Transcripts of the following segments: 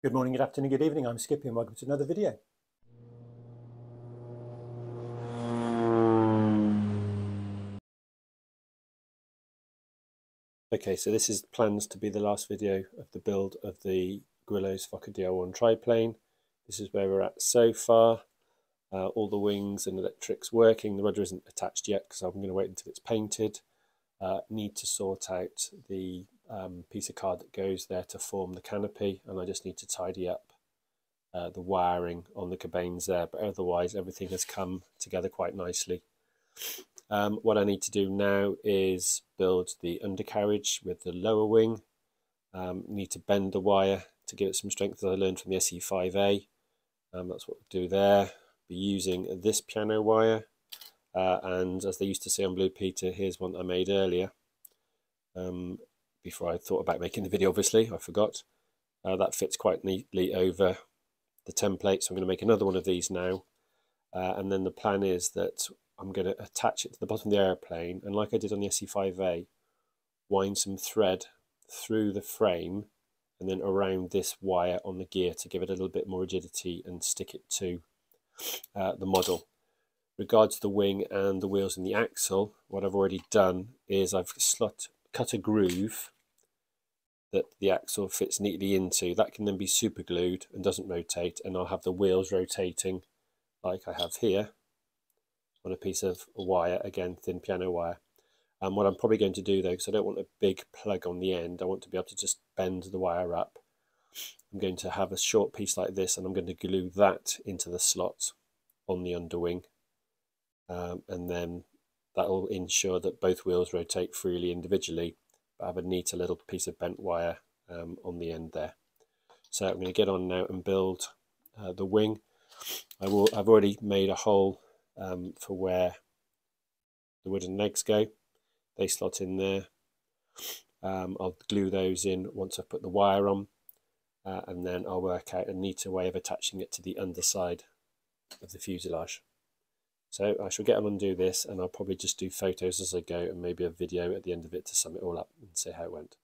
Good morning, good afternoon, good evening. I'm Skippy and welcome to another video. Okay, so this is plans to be the last video of the build of the Guillows Fokker DR1 triplane. This is where we're at so far. Uh, all the wings and electrics working. The rudder isn't attached yet because I'm going to wait until it's painted. Uh, need to sort out the um, piece of card that goes there to form the canopy and I just need to tidy up uh, the wiring on the cabanes there but otherwise everything has come together quite nicely. Um, what I need to do now is build the undercarriage with the lower wing. Um, need to bend the wire to give it some strength that I learned from the SE5A. Um, that's what we'll do there. Be using this piano wire uh, and as they used to say on Blue Peter, here's one I made earlier. Um, before I thought about making the video, obviously, I forgot. Uh, that fits quite neatly over the template, so I'm going to make another one of these now. Uh, and then the plan is that I'm going to attach it to the bottom of the airplane, and like I did on the SE5A, wind some thread through the frame and then around this wire on the gear to give it a little bit more rigidity and stick it to uh, the model. Regards the wing and the wheels and the axle, what I've already done is I've slot cut a groove that the axle fits neatly into. That can then be super glued and doesn't rotate and I'll have the wheels rotating like I have here on a piece of wire, again thin piano wire. And what I'm probably going to do though, because I don't want a big plug on the end, I want to be able to just bend the wire up. I'm going to have a short piece like this and I'm going to glue that into the slot on the underwing. Um, and then that will ensure that both wheels rotate freely individually, but have a neat little piece of bent wire um, on the end there. So I'm going to get on now and build uh, the wing. I will, I've already made a hole um, for where the wooden legs go. They slot in there. Um, I'll glue those in once I've put the wire on uh, and then I'll work out a neater way of attaching it to the underside of the fuselage. So I shall get on and do this and I'll probably just do photos as I go and maybe a video at the end of it to sum it all up and see how it went.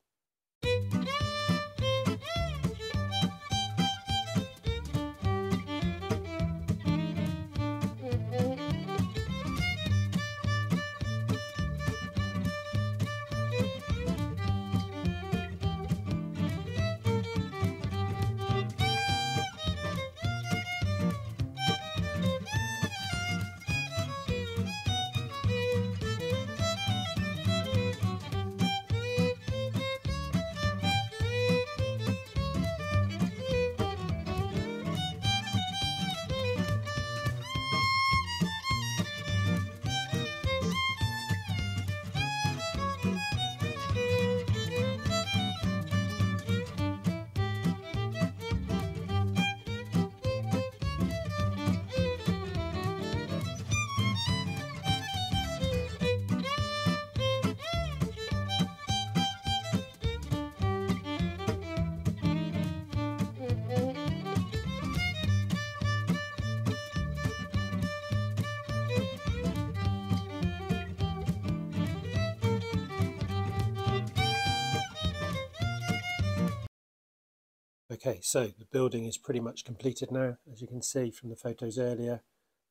Okay, so the building is pretty much completed now, as you can see from the photos earlier,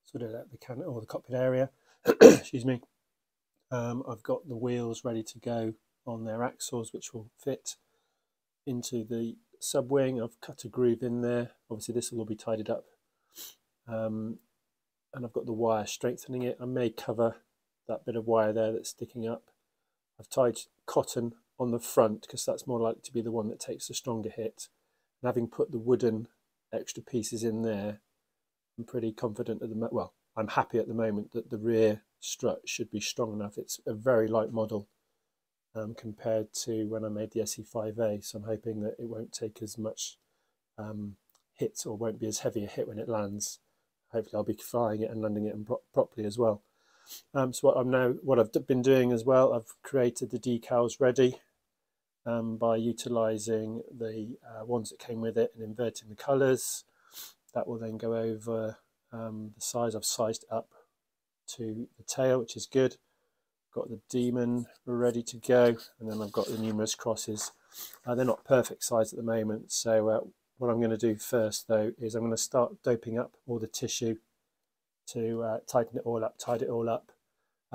sort of at the can or the cockpit area. Excuse me. Um, I've got the wheels ready to go on their axles, which will fit into the subwing. I've cut a groove in there. Obviously, this will all be tidied up. Um, and I've got the wire strengthening it. I may cover that bit of wire there that's sticking up. I've tied cotton on the front because that's more likely to be the one that takes the stronger hit. And having put the wooden extra pieces in there, I'm pretty confident at the well, I'm happy at the moment that the rear strut should be strong enough. It's a very light model um, compared to when I made the SE5A, so I'm hoping that it won't take as much um, hit or won't be as heavy a hit when it lands. Hopefully, I'll be flying it and landing it pro properly as well. Um, so what I'm now, what I've been doing as well, I've created the decals ready um, by utilizing the uh, ones that came with it and inverting the colors. That will then go over um, the size. I've sized up to the tail, which is good. Got the demon ready to go, and then I've got the numerous crosses. Uh, they're not perfect size at the moment, so uh, what I'm going to do first though is I'm going to start doping up all the tissue to uh, tighten it all up, tidy it all up.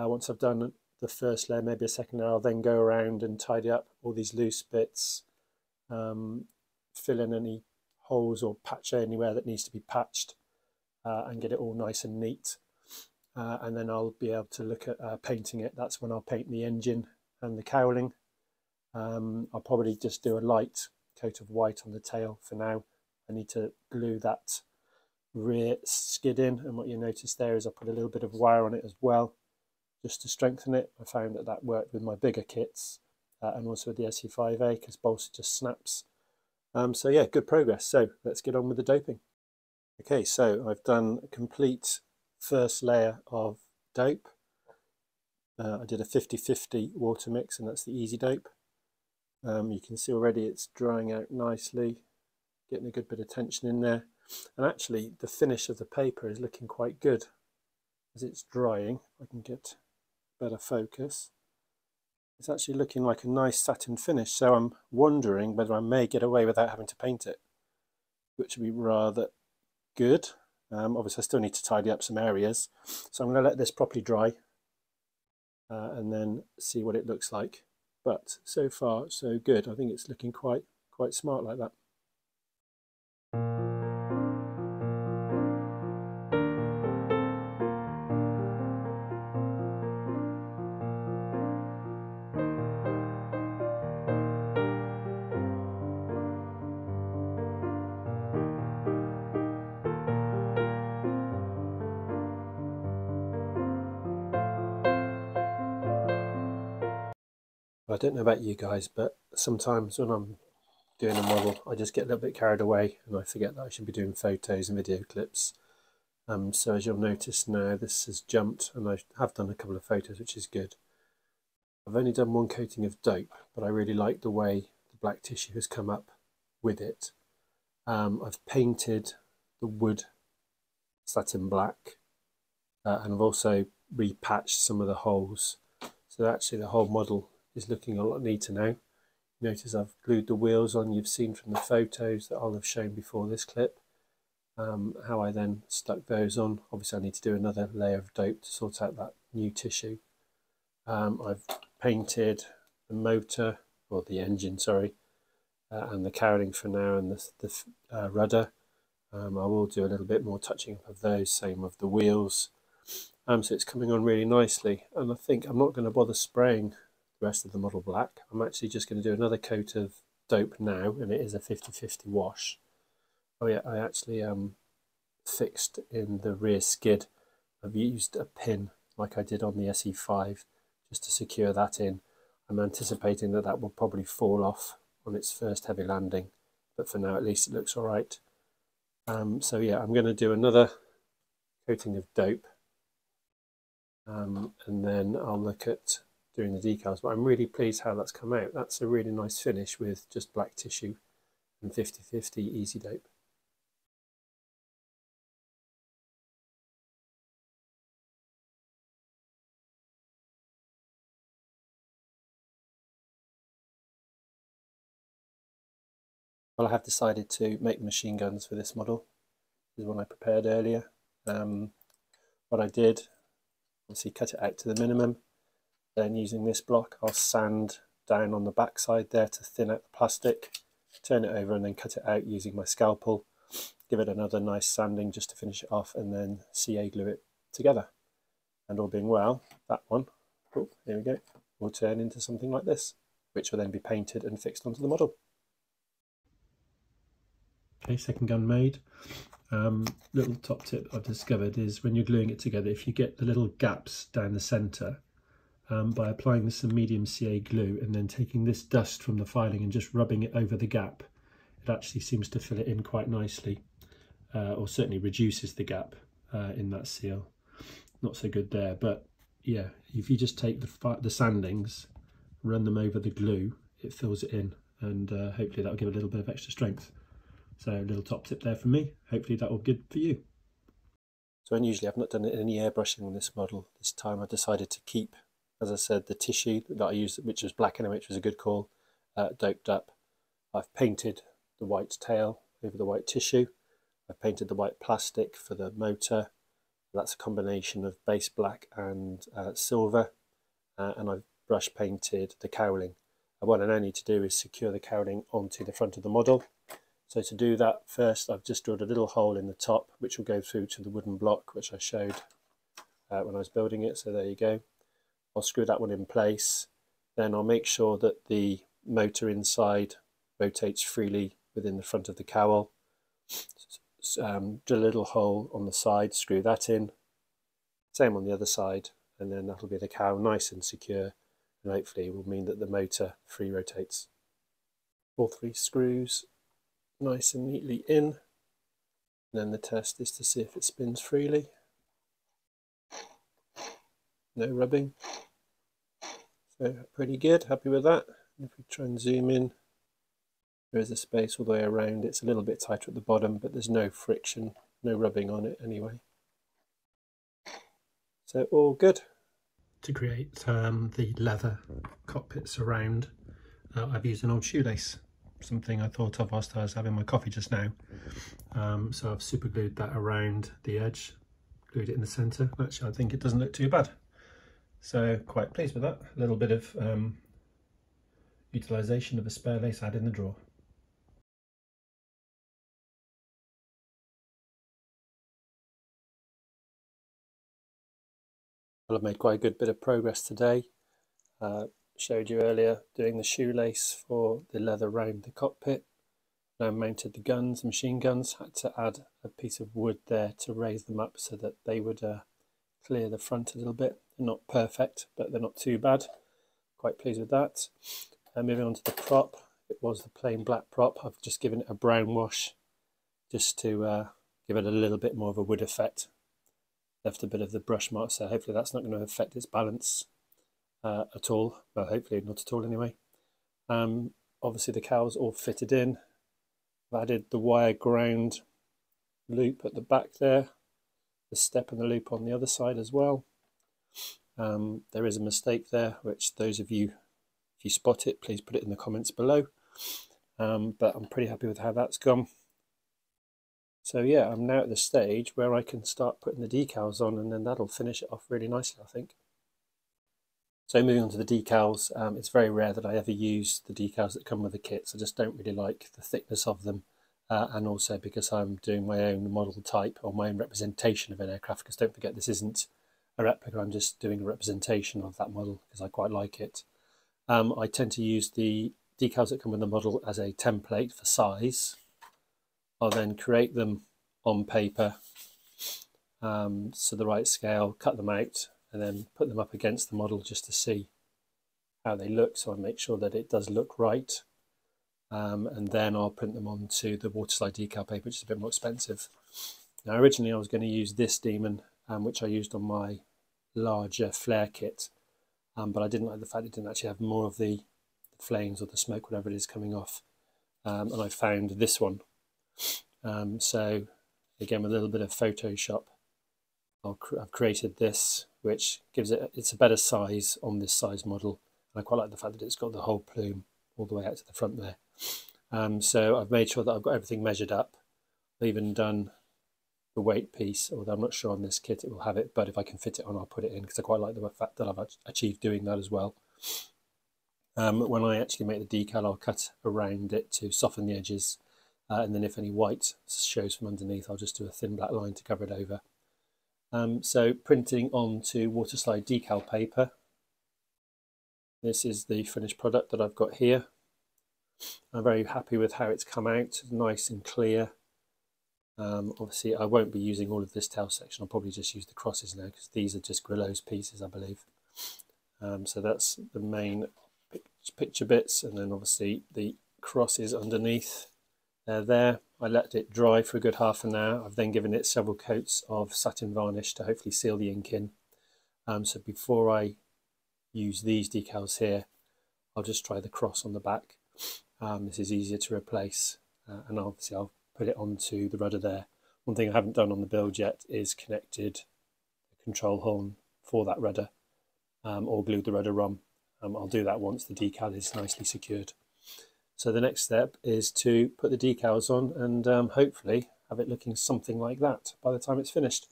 Uh, once I've done the first layer, maybe a second layer, I'll then go around and tidy up all these loose bits, um, fill in any holes or patch anywhere that needs to be patched uh, and get it all nice and neat. Uh, and then I'll be able to look at uh, painting it. That's when I'll paint the engine and the cowling. Um, I'll probably just do a light coat of white on the tail for now. I need to glue that rear skid in and what you notice there is I put a little bit of wire on it as well just to strengthen it. I found that that worked with my bigger kits uh, and also with the SE5A because balsa just snaps. Um, so yeah, good progress. So let's get on with the doping. Okay, so I've done a complete first layer of dope. Uh, I did a 50-50 water mix and that's the easy dope. Um, you can see already it's drying out nicely, getting a good bit of tension in there. And actually the finish of the paper is looking quite good as it's drying. I can get better focus. It's actually looking like a nice satin finish, so I'm wondering whether I may get away without having to paint it, which would be rather good. Um, obviously I still need to tidy up some areas, so I'm going to let this properly dry uh, and then see what it looks like. But so far so good. I think it's looking quite quite smart like that. Don't know about you guys, but sometimes when I'm doing a model, I just get a little bit carried away and I forget that I should be doing photos and video clips. Um, so as you'll notice now, this has jumped and I have done a couple of photos, which is good. I've only done one coating of dope, but I really like the way the black tissue has come up with it. Um, I've painted the wood satin black uh, and I've also repatched some of the holes. So actually the whole model is looking a lot neater now. Notice I've glued the wheels on, you've seen from the photos that I'll have shown before this clip. Um, how I then stuck those on. Obviously I need to do another layer of dope to sort out that new tissue. Um, I've painted the motor, or the engine, sorry, uh, and the cowling for now and the, the uh, rudder. Um, I will do a little bit more touching up of those, same of the wheels. Um, so it's coming on really nicely and I think I'm not going to bother spraying rest of the model black. I'm actually just going to do another coat of dope now, and it is a 50-50 wash. Oh yeah, I actually um, fixed in the rear skid. I've used a pin like I did on the SE5 just to secure that in. I'm anticipating that that will probably fall off on its first heavy landing, but for now at least it looks all right. Um, so yeah, I'm going to do another coating of dope um, and then I'll look at doing the decals, but I'm really pleased how that's come out. That's a really nice finish with just black tissue and 50-50 easy dope. Well, I have decided to make machine guns for this model. This is one I prepared earlier. Um, what I did, obviously cut it out to the minimum, then using this block, I'll sand down on the back side there to thin out the plastic, turn it over and then cut it out using my scalpel, give it another nice sanding just to finish it off and then CA glue it together. And all being well, that one, oh, here we go, will turn into something like this, which will then be painted and fixed onto the model. Okay, second gun made. Um, little top tip I've discovered is when you're gluing it together, if you get the little gaps down the centre, um, by applying some medium CA glue and then taking this dust from the filing and just rubbing it over the gap. It actually seems to fill it in quite nicely, uh, or certainly reduces the gap uh, in that seal. Not so good there, but yeah, if you just take the, the sandings, run them over the glue, it fills it in and uh, hopefully that'll give a little bit of extra strength. So a little top tip there for me. Hopefully that will be good for you. So unusually I've not done any airbrushing on this model. This time I decided to keep as I said, the tissue that I used, which was black and which was a good call, uh, doped up. I've painted the white tail over the white tissue. I've painted the white plastic for the motor. That's a combination of base black and uh, silver. Uh, and I've brush painted the cowling. And what I now need to do is secure the cowling onto the front of the model. So to do that, first I've just drilled a little hole in the top, which will go through to the wooden block, which I showed uh, when I was building it. So there you go. I'll screw that one in place. Then I'll make sure that the motor inside rotates freely within the front of the cowl. Um, drill a little hole on the side, screw that in. Same on the other side, and then that'll be the cowl nice and secure, and hopefully it will mean that the motor free rotates. All three screws nice and neatly in. And then the test is to see if it spins freely. No rubbing. So pretty good, happy with that. If we try and zoom in, there is a space all the way around. It's a little bit tighter at the bottom, but there's no friction, no rubbing on it anyway. So all good. To create um, the leather cockpit surround, uh, I've used an old shoelace, something I thought of whilst I was having my coffee just now. Um, so I've super glued that around the edge, glued it in the centre. Actually, I think it doesn't look too bad. So quite pleased with that. A little bit of um, utilisation of a spare lace had in the drawer. Well, I've made quite a good bit of progress today. Uh, showed you earlier doing the shoelace for the leather round the cockpit. Now mounted the guns, machine guns, had to add a piece of wood there to raise them up so that they would uh, clear the front a little bit. Not perfect, but they're not too bad. Quite pleased with that. And moving on to the prop, it was the plain black prop. I've just given it a brown wash just to uh, give it a little bit more of a wood effect. Left a bit of the brush mark so hopefully that's not going to affect its balance uh, at all. Well hopefully not at all anyway. Um, obviously the cow's all fitted in. I've added the wire ground loop at the back there the step and the loop on the other side as well um, there is a mistake there which those of you if you spot it please put it in the comments below um, but I'm pretty happy with how that's gone so yeah, I'm now at the stage where I can start putting the decals on and then that'll finish it off really nicely, I think. So moving on to the decals, um, it's very rare that I ever use the decals that come with the kits. I just don't really like the thickness of them. Uh, and also because I'm doing my own model type or my own representation of an aircraft, because don't forget this isn't a replica, I'm just doing a representation of that model because I quite like it. Um, I tend to use the decals that come with the model as a template for size, I'll then create them on paper um, so the right scale, cut them out and then put them up against the model just to see how they look so I make sure that it does look right um, and then I'll print them onto the waterslide decal paper which is a bit more expensive. Now originally I was going to use this demon um, which I used on my larger flare kit um, but I didn't like the fact it didn't actually have more of the, flames or the smoke whatever it is coming off um, and I found this one um, so again, with a little bit of Photoshop, i have created this, which gives it, it's a better size on this size model. And I quite like the fact that it's got the whole plume all the way out to the front there. Um, so I've made sure that I've got everything measured up. I've even done the weight piece, although I'm not sure on this kit it will have it, but if I can fit it on, I'll put it in because I quite like the fact that I've achieved doing that as well. Um, when I actually make the decal, I'll cut around it to soften the edges uh, and then if any white shows from underneath, I'll just do a thin black line to cover it over. Um, so printing onto waterslide decal paper. This is the finished product that I've got here. I'm very happy with how it's come out, nice and clear. Um, obviously, I won't be using all of this tail section. I'll probably just use the crosses now because these are just Guillow's pieces, I believe. Um, so that's the main picture bits, and then obviously the crosses underneath uh, there. I let it dry for a good half an hour. I've then given it several coats of satin varnish to hopefully seal the ink in. Um, so before I use these decals here, I'll just try the cross on the back. Um, this is easier to replace uh, and obviously I'll put it onto the rudder there. One thing I haven't done on the build yet is connected the control horn for that rudder um, or glued the rudder on. Um, I'll do that once the decal is nicely secured. So the next step is to put the decals on and um, hopefully have it looking something like that by the time it's finished.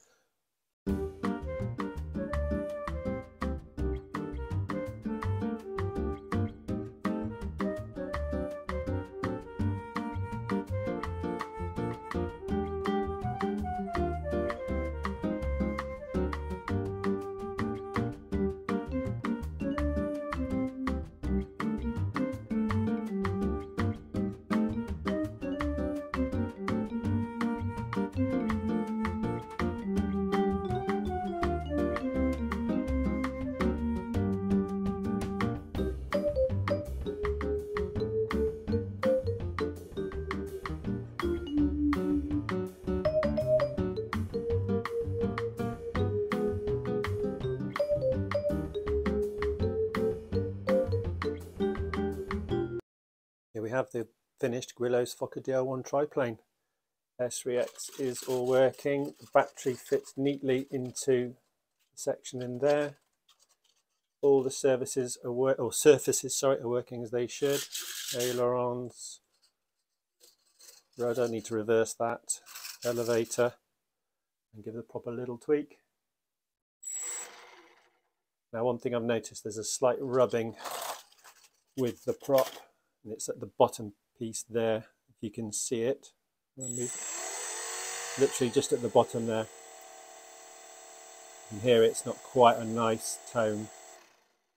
Have the finished Guillows Fokker DR1 triplane. S3X is all working. The battery fits neatly into the section in there. All the services are work or surfaces, sorry, are working as they should. Ailerons. Rudder, need to reverse that. Elevator and give the proper little tweak. Now one thing I've noticed, there's a slight rubbing with the prop and it's at the bottom piece there if you can see it. Literally just at the bottom there. And here it's not quite a nice tone.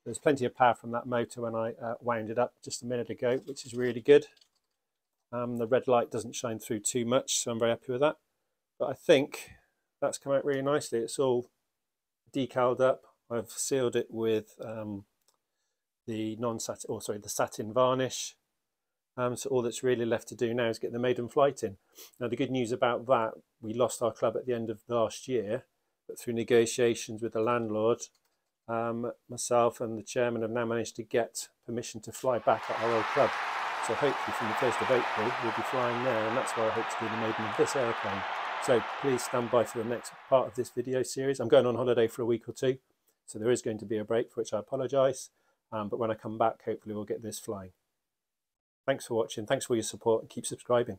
There's plenty of power from that motor when I uh, wound it up just a minute ago which is really good. Um, the red light doesn't shine through too much so I'm very happy with that. But I think that's come out really nicely. It's all decaled up. I've sealed it with um, the non-satin, or sorry, the satin varnish. Um, so all that's really left to do now is get the maiden flight in. Now the good news about that, we lost our club at the end of last year, but through negotiations with the landlord, um, myself and the chairman have now managed to get permission to fly back at our old club. So hopefully from the 1st of April, we'll be flying there, and that's why I hope to be the maiden of this aeroplane. So please stand by for the next part of this video series. I'm going on holiday for a week or two, so there is going to be a break for which I apologise. Um, but when I come back, hopefully we'll get this flying. Thanks for watching. Thanks for your support and keep subscribing.